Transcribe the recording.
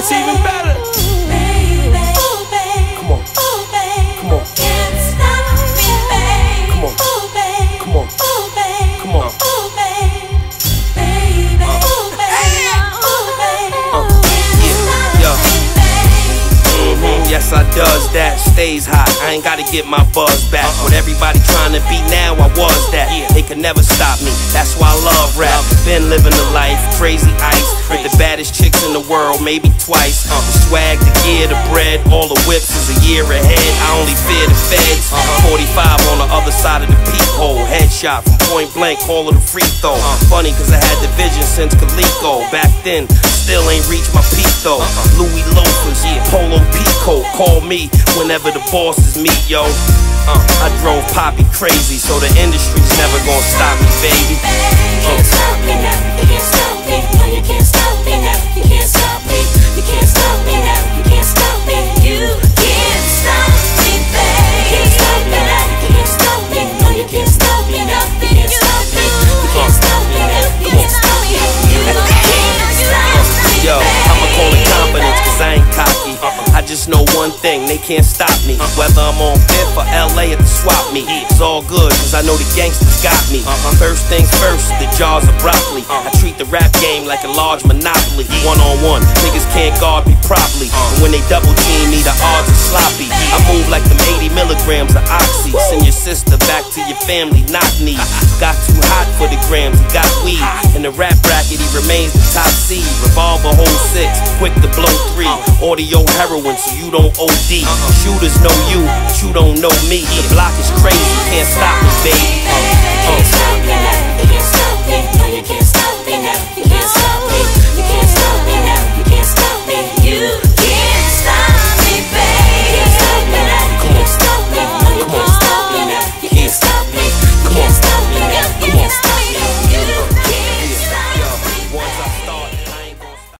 gets even better. Baby, baby, Come on. baby, Come on. can't stop me, baby. Come on. Baby, Come on. baby, Come on. yes, I does that. Stays hot. I ain't gotta get my buzz back. What everybody trying to be now, I was could never stop me. That's why I love rap. Been living the life, crazy ice. With the baddest chicks in the world, maybe twice. Uh, the swag, the gear, the bread, all the whips is a year ahead. I only fear the feds. 45 on the other side of the peephole. Headshot from point blank, call it a free throw. Funny, cause I had the vision since Coleco. Back then, still ain't reached my peak though. Louis loafers, polo peacoat. Call me whenever the bosses meet, yo. Uh, I drove Poppy crazy, so the industry's gonna stop me, baby. You can't just know one thing, they can't stop me. Whether I'm on Fifth or LA at the swap meet, it's all good, cause I know the gangsters got me. Uh-huh. First things first, the jars of broccoli. Uh-huh. I treat the rap game like a large monopoly. One on one, niggas can't guard me properly. And when they double team me, the odds are sloppy. I move like them 80 milligrams of oxy. Send your sister back to your family, not me. Got too hot for the grams, he got weed. In the rap bracket, he remains the top seed. Revolver hold six, quick to blow three. Audio heroin, so you don't OD. Uh-huh. Shooters know you, but you don't know me. The block is crazy, can't stop me, baby.